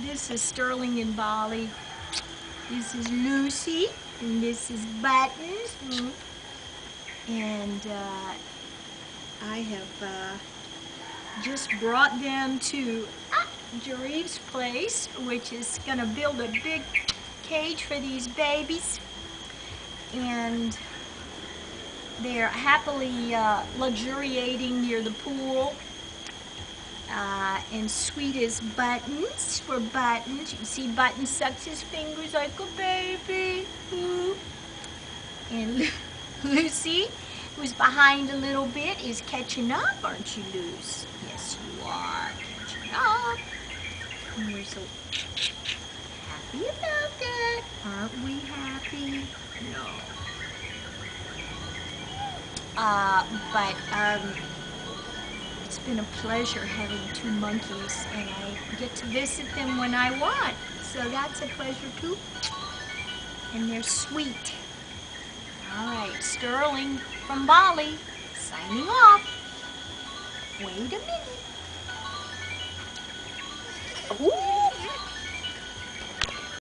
this is Sterling and Bali. This is Lucy, and this is Buttons. And uh, I have uh, just brought them to Jareef's place, which is going to build a big cage for these babies. And they're happily uh, luxuriating near the pool. Uh, and sweet Buttons for Buttons. You can see Buttons sucks his fingers like a baby. And Lucy, who's behind a little bit, is catching up, aren't you, Luce? Yes, you are catching up. And we're so happy about that. Aren't we happy? No. Uh, but, um, it's been a pleasure having two monkeys, and I get to visit them when I want. So that's a pleasure, too. And they're sweet. All right, Sterling from Bali, signing off. Wait a minute. Ooh.